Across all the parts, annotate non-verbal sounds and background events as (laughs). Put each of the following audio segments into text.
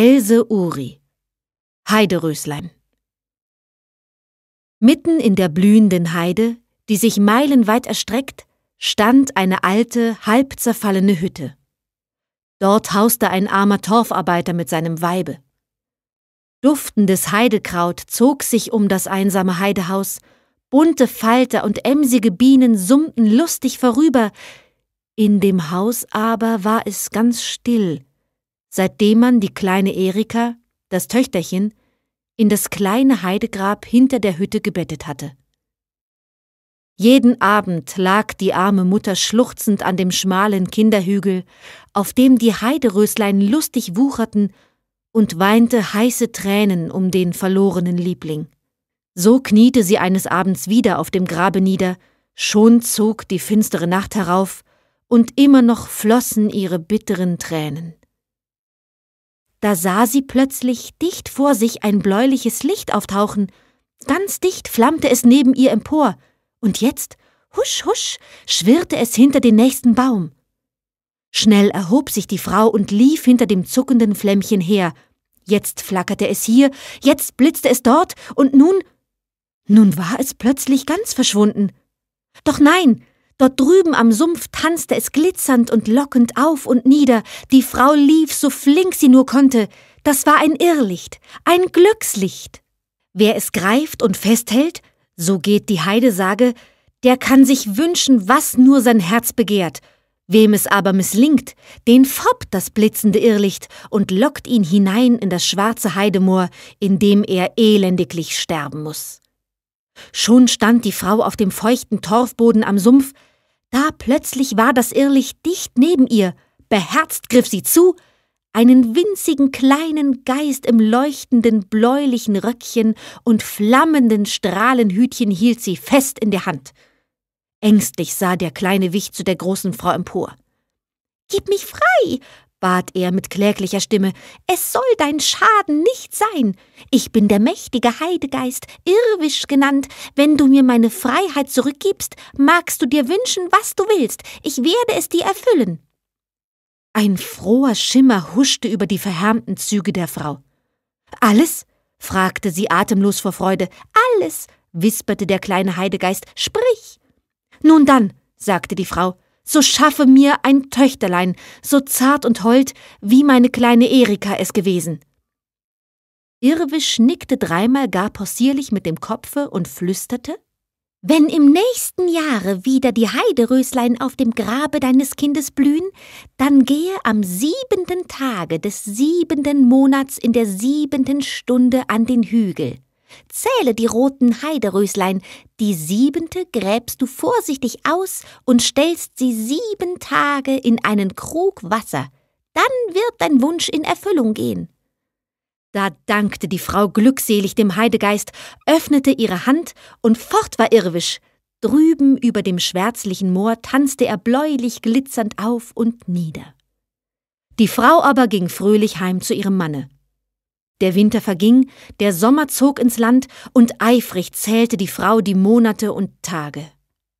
Else Uri Heideröslein Mitten in der blühenden Heide, die sich meilenweit erstreckt, stand eine alte, halb zerfallene Hütte. Dort hauste ein armer Torfarbeiter mit seinem Weibe. Duftendes Heidekraut zog sich um das einsame Heidehaus, bunte Falter und emsige Bienen summten lustig vorüber, in dem Haus aber war es ganz still, seitdem man die kleine Erika, das Töchterchen, in das kleine Heidegrab hinter der Hütte gebettet hatte. Jeden Abend lag die arme Mutter schluchzend an dem schmalen Kinderhügel, auf dem die Heideröslein lustig wucherten und weinte heiße Tränen um den verlorenen Liebling. So kniete sie eines Abends wieder auf dem Grabe nieder, schon zog die finstere Nacht herauf, und immer noch flossen ihre bitteren Tränen. Da sah sie plötzlich dicht vor sich ein bläuliches Licht auftauchen, ganz dicht flammte es neben ihr empor, und jetzt, husch, husch, schwirrte es hinter den nächsten Baum. Schnell erhob sich die Frau und lief hinter dem zuckenden Flämmchen her. Jetzt flackerte es hier, jetzt blitzte es dort, und nun, nun war es plötzlich ganz verschwunden. Doch nein, dort drüben am Sumpf tanzte es glitzernd und lockend auf und nieder, die Frau lief so flink sie nur konnte, das war ein Irrlicht, ein Glückslicht. Wer es greift und festhält, so geht die Heidesage, der kann sich wünschen, was nur sein Herz begehrt, Wem es aber misslingt, den foppt das blitzende Irrlicht und lockt ihn hinein in das schwarze Heidemoor, in dem er elendiglich sterben muss. Schon stand die Frau auf dem feuchten Torfboden am Sumpf, da plötzlich war das Irrlicht dicht neben ihr, beherzt griff sie zu, einen winzigen kleinen Geist im leuchtenden bläulichen Röckchen und flammenden Strahlenhütchen hielt sie fest in der Hand. Ängstlich sah der kleine Wicht zu der großen Frau empor. Gib mich frei, bat er mit kläglicher Stimme, es soll dein Schaden nicht sein. Ich bin der mächtige Heidegeist, Irwisch genannt. Wenn du mir meine Freiheit zurückgibst, magst du dir wünschen, was du willst. Ich werde es dir erfüllen. Ein froher Schimmer huschte über die verhärmten Züge der Frau. Alles? fragte sie atemlos vor Freude. Alles, wisperte der kleine Heidegeist, sprich. Nun dann, sagte die Frau, so schaffe mir ein Töchterlein, so zart und hold, wie meine kleine Erika es gewesen. Irwisch nickte dreimal gar possierlich mit dem Kopfe und flüsterte Wenn im nächsten Jahre wieder die Heideröslein auf dem Grabe deines Kindes blühen, dann gehe am siebenten Tage des siebenten Monats in der siebenten Stunde an den Hügel. Zähle die roten Heideröslein, die siebente gräbst du vorsichtig aus und stellst sie sieben Tage in einen Krug Wasser, dann wird dein Wunsch in Erfüllung gehen. Da dankte die Frau glückselig dem Heidegeist, öffnete ihre Hand und fort war Irwisch. Drüben über dem schwärzlichen Moor tanzte er bläulich glitzernd auf und nieder. Die Frau aber ging fröhlich heim zu ihrem Manne. Der Winter verging, der Sommer zog ins Land, und eifrig zählte die Frau die Monate und Tage.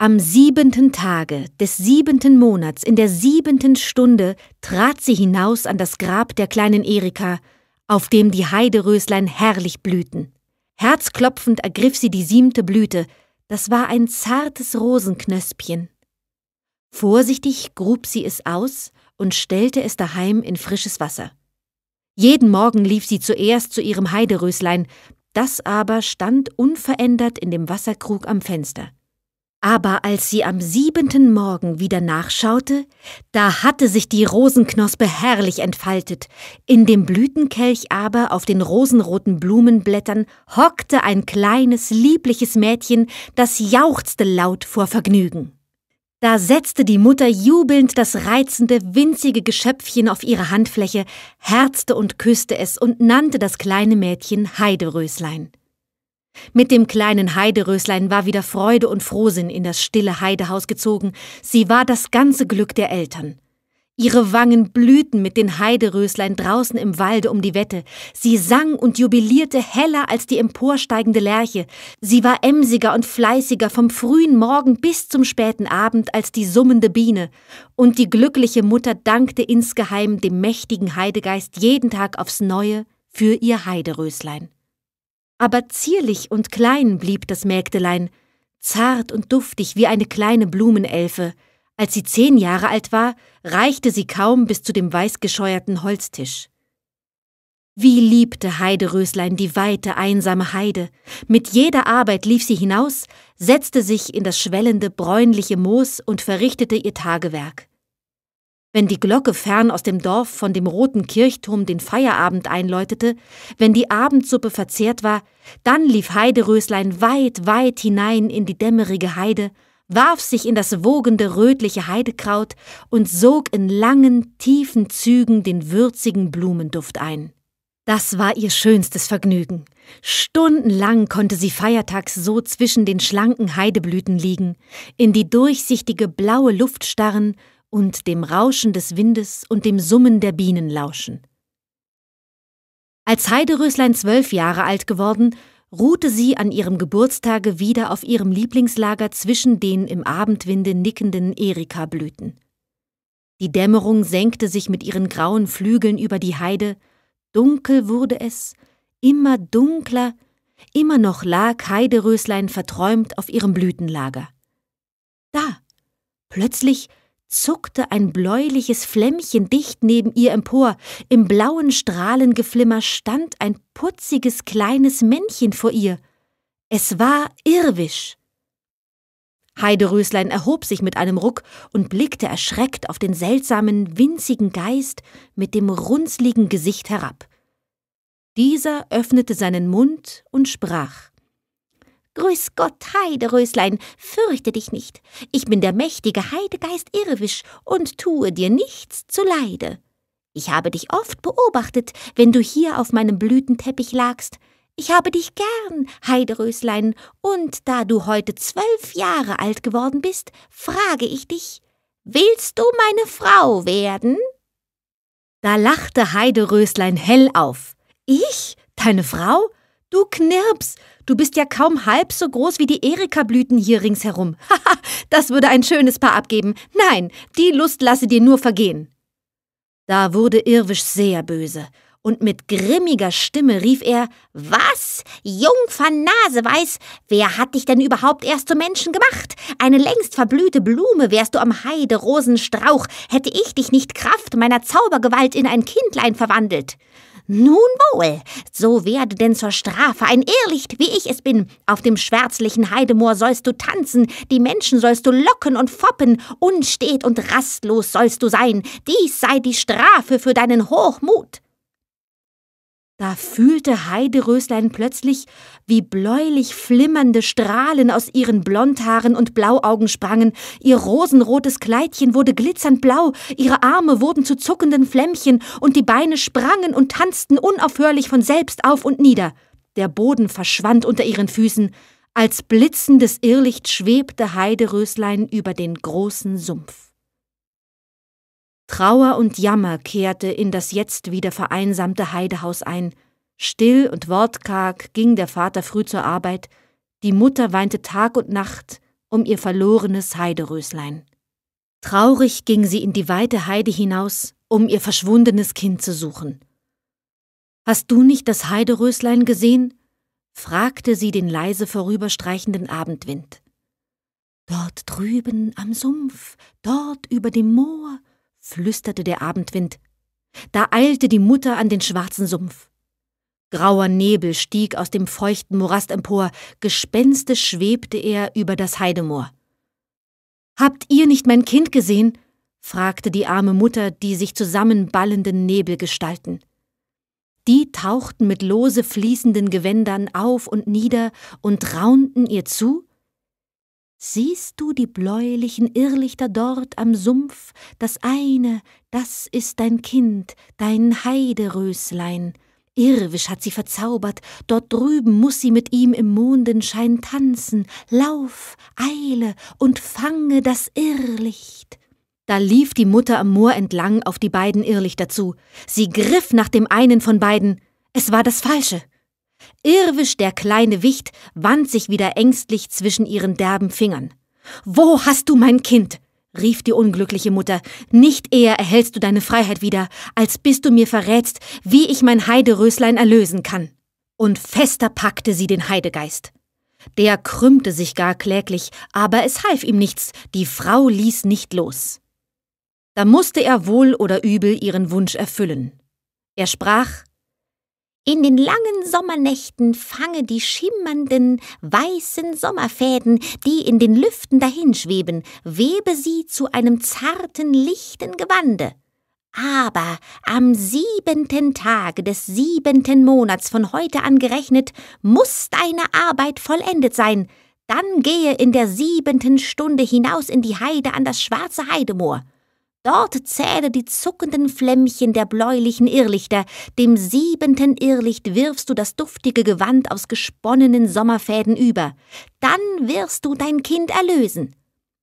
Am siebenten Tage des siebenten Monats in der siebenten Stunde trat sie hinaus an das Grab der kleinen Erika, auf dem die Heideröslein herrlich blühten. Herzklopfend ergriff sie die siebte Blüte, das war ein zartes Rosenknöspchen. Vorsichtig grub sie es aus und stellte es daheim in frisches Wasser. Jeden Morgen lief sie zuerst zu ihrem Heideröslein, das aber stand unverändert in dem Wasserkrug am Fenster. Aber als sie am siebenten Morgen wieder nachschaute, da hatte sich die Rosenknospe herrlich entfaltet, in dem Blütenkelch aber auf den rosenroten Blumenblättern hockte ein kleines, liebliches Mädchen, das jauchzte laut vor Vergnügen. Da setzte die Mutter jubelnd das reizende, winzige Geschöpfchen auf ihre Handfläche, herzte und küsste es und nannte das kleine Mädchen Heideröslein. Mit dem kleinen Heideröslein war wieder Freude und Frohsinn in das stille Heidehaus gezogen, sie war das ganze Glück der Eltern. Ihre Wangen blühten mit den Heideröslein draußen im Walde um die Wette. Sie sang und jubilierte heller als die emporsteigende Lerche. Sie war emsiger und fleißiger vom frühen Morgen bis zum späten Abend als die summende Biene. Und die glückliche Mutter dankte insgeheim dem mächtigen Heidegeist jeden Tag aufs Neue für ihr Heideröslein. Aber zierlich und klein blieb das Mägdelein, zart und duftig wie eine kleine Blumenelfe, als sie zehn Jahre alt war, reichte sie kaum bis zu dem weißgescheuerten Holztisch. Wie liebte Heideröslein die weite, einsame Heide. Mit jeder Arbeit lief sie hinaus, setzte sich in das schwellende, bräunliche Moos und verrichtete ihr Tagewerk. Wenn die Glocke fern aus dem Dorf von dem roten Kirchturm den Feierabend einläutete, wenn die Abendsuppe verzehrt war, dann lief Heideröslein weit, weit hinein in die dämmerige Heide warf sich in das wogende rötliche Heidekraut und sog in langen, tiefen Zügen den würzigen Blumenduft ein. Das war ihr schönstes Vergnügen. Stundenlang konnte sie feiertags so zwischen den schlanken Heideblüten liegen, in die durchsichtige blaue Luft starren und dem Rauschen des Windes und dem Summen der Bienen lauschen. Als Heideröslein zwölf Jahre alt geworden, ruhte sie an ihrem Geburtstage wieder auf ihrem Lieblingslager zwischen den im Abendwinde nickenden Erikablüten. Die Dämmerung senkte sich mit ihren grauen Flügeln über die Heide, dunkel wurde es, immer dunkler, immer noch lag Heideröslein verträumt auf ihrem Blütenlager. Da, plötzlich zuckte ein bläuliches Flämmchen dicht neben ihr empor, im blauen Strahlengeflimmer stand ein putziges kleines Männchen vor ihr. Es war Irwisch. Heideröslein erhob sich mit einem Ruck und blickte erschreckt auf den seltsamen, winzigen Geist mit dem runzligen Gesicht herab. Dieser öffnete seinen Mund und sprach Grüß Gott, Heideröslein, fürchte dich nicht. Ich bin der mächtige Heidegeist Irwisch und tue dir nichts zuleide. Ich habe dich oft beobachtet, wenn du hier auf meinem Blütenteppich lagst. Ich habe dich gern, Heideröslein, und da du heute zwölf Jahre alt geworden bist, frage ich dich, willst du meine Frau werden? Da lachte Heideröslein hell auf. Ich? Deine Frau? Du Knirps, du bist ja kaum halb so groß wie die Erika-Blüten hier ringsherum. (laughs) Haha, das würde ein schönes Paar abgeben. Nein, die Lust lasse dir nur vergehen. Da wurde Irwisch sehr böse, und mit grimmiger Stimme rief er Was? Jungfer Naseweiß, wer hat dich denn überhaupt erst zum Menschen gemacht? Eine längst verblühte Blume wärst du am Heiderosenstrauch, hätte ich dich nicht Kraft meiner Zaubergewalt in ein Kindlein verwandelt. Nun wohl, so werde denn zur Strafe ein Irrlicht, wie ich es bin. Auf dem schwärzlichen Heidemoor sollst du tanzen, die Menschen sollst du locken und foppen, unstet und rastlos sollst du sein. Dies sei die Strafe für deinen Hochmut. Da fühlte Heideröslein plötzlich, wie bläulich flimmernde Strahlen aus ihren Blondhaaren und Blauaugen sprangen, ihr rosenrotes Kleidchen wurde glitzernd blau, ihre Arme wurden zu zuckenden Flämmchen und die Beine sprangen und tanzten unaufhörlich von selbst auf und nieder. Der Boden verschwand unter ihren Füßen, als blitzendes Irrlicht schwebte Heideröslein über den großen Sumpf. Trauer und Jammer kehrte in das jetzt wieder vereinsamte Heidehaus ein. Still und wortkarg ging der Vater früh zur Arbeit, die Mutter weinte Tag und Nacht um ihr verlorenes Heideröslein. Traurig ging sie in die weite Heide hinaus, um ihr verschwundenes Kind zu suchen. Hast du nicht das Heideröslein gesehen? fragte sie den leise vorüberstreichenden Abendwind. Dort drüben am Sumpf, dort über dem Moor, flüsterte der Abendwind. Da eilte die Mutter an den schwarzen Sumpf. Grauer Nebel stieg aus dem feuchten Morast empor, gespenstisch schwebte er über das Heidemoor. Habt ihr nicht mein Kind gesehen? fragte die arme Mutter die sich zusammenballenden Nebelgestalten. Die tauchten mit lose fließenden Gewändern auf und nieder und raunten ihr zu, Siehst du die bläulichen Irrlichter dort am Sumpf? Das eine, das ist dein Kind, dein Heideröslein. Irwisch hat sie verzaubert, dort drüben muss sie mit ihm im Mondenschein tanzen. Lauf, eile und fange das Irrlicht. Da lief die Mutter am Moor entlang auf die beiden Irrlichter zu. Sie griff nach dem einen von beiden. Es war das Falsche. Irwisch, der kleine Wicht, wand sich wieder ängstlich zwischen ihren derben Fingern. Wo hast du mein Kind? rief die unglückliche Mutter. Nicht eher erhältst du deine Freiheit wieder, als bis du mir verrätst, wie ich mein Heideröslein erlösen kann. Und fester packte sie den Heidegeist. Der krümmte sich gar kläglich, aber es half ihm nichts, die Frau ließ nicht los. Da musste er wohl oder übel ihren Wunsch erfüllen. Er sprach In den langen Sommernächten fange die schimmernden, weißen Sommerfäden, die in den Lüften dahinschweben, webe sie zu einem zarten, lichten Gewande. Aber am siebenten Tage des siebenten Monats von heute an gerechnet, muss deine Arbeit vollendet sein, dann gehe in der siebenten Stunde hinaus in die Heide an das schwarze Heidemoor. Dort zähle die zuckenden Flämmchen der bläulichen Irrlichter, dem siebenten Irrlicht wirfst du das duftige Gewand aus gesponnenen Sommerfäden über. Dann wirst du dein Kind erlösen.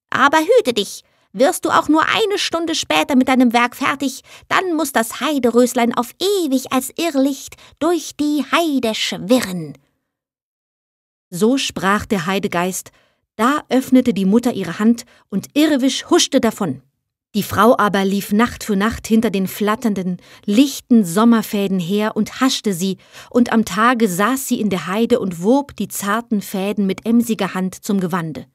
Aber hüte dich, wirst du auch nur eine Stunde später mit deinem Werk fertig, dann muss das Heideröslein auf ewig als Irrlicht durch die Heide schwirren. So sprach der Heidegeist, da öffnete die Mutter ihre Hand und Irrwisch huschte davon. Die Frau aber lief Nacht für Nacht hinter den flatternden, lichten Sommerfäden her und haschte sie, und am Tage saß sie in der Heide und wob die zarten Fäden mit emsiger Hand zum Gewande.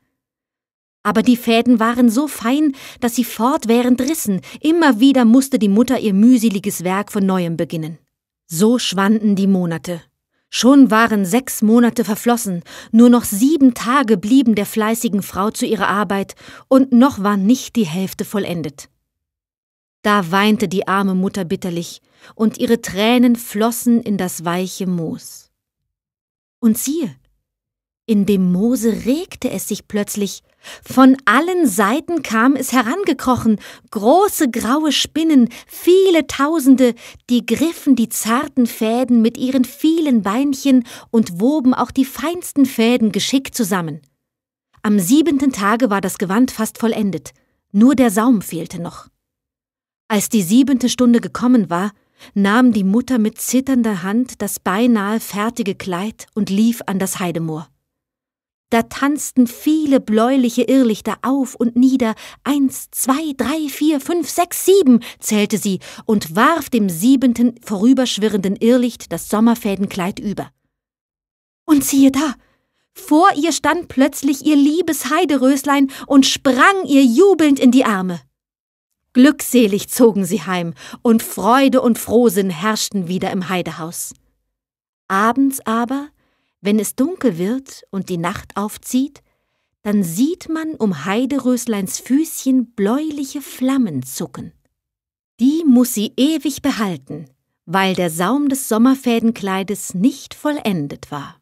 Aber die Fäden waren so fein, dass sie fortwährend rissen, immer wieder musste die Mutter ihr mühseliges Werk von neuem beginnen. So schwanden die Monate, Schon waren sechs Monate verflossen, nur noch sieben Tage blieben der fleißigen Frau zu ihrer Arbeit, und noch war nicht die Hälfte vollendet. Da weinte die arme Mutter bitterlich, und ihre Tränen flossen in das weiche Moos. Und siehe, in dem Moose regte es sich plötzlich, von allen Seiten kam es herangekrochen, große graue Spinnen, viele Tausende, die griffen die zarten Fäden mit ihren vielen Beinchen und woben auch die feinsten Fäden geschickt zusammen. Am siebenten Tage war das Gewand fast vollendet, nur der Saum fehlte noch. Als die siebente Stunde gekommen war, nahm die Mutter mit zitternder Hand das beinahe fertige Kleid und lief an das Heidemoor. Da tanzten viele bläuliche Irrlichter auf und nieder, eins, zwei, drei, vier, fünf, sechs, sieben, zählte sie und warf dem siebenten vorüberschwirrenden Irrlicht das Sommerfädenkleid über. Und siehe da, vor ihr stand plötzlich ihr liebes Heideröslein und sprang ihr jubelnd in die Arme. Glückselig zogen sie heim, und Freude und Frohsinn herrschten wieder im Heidehaus. Abends aber wenn es dunkel wird und die Nacht aufzieht, dann sieht man um Heiderösleins Füßchen bläuliche Flammen zucken. Die muss sie ewig behalten, weil der Saum des Sommerfädenkleides nicht vollendet war.